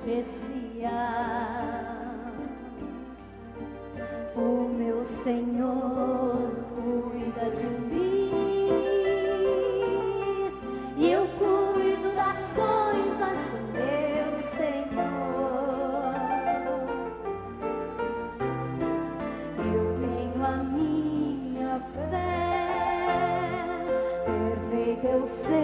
especial. O meu Senhor cuida de mim e eu cuido das coisas do meu Senhor. Eu tenho a minha fé perfeita, eu sei.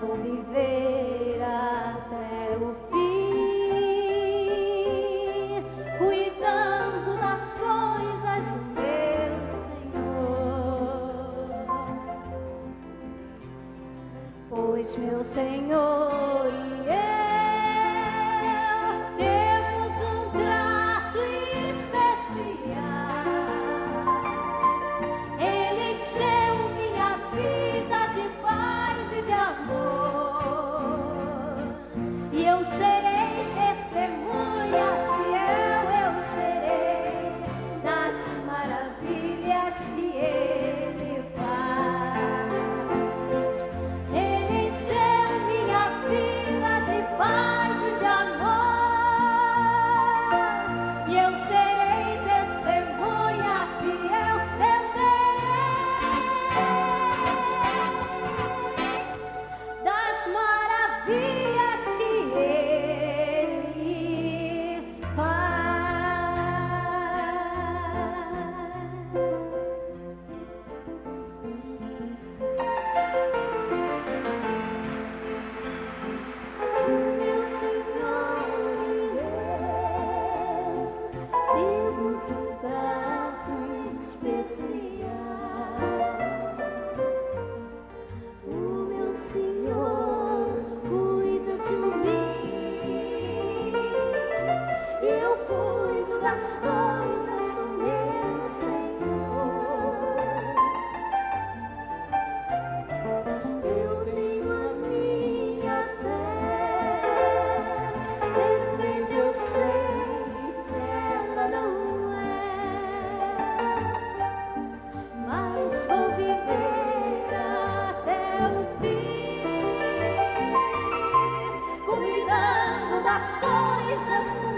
vou viver até o fim, cuidando das coisas do meu Senhor. Pois meu Senhor e eu. free.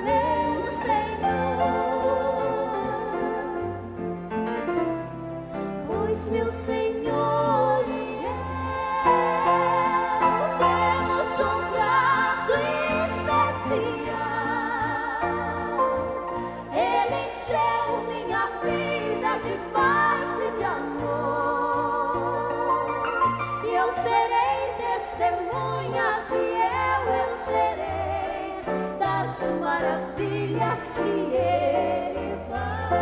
meu Senhor. Pois meu Senhor. maravilhas que ele faz.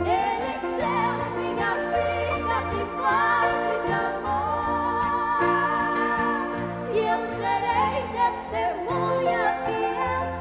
Ele encheu minha vida de paz e de amor, e eu serei testemunha fiel.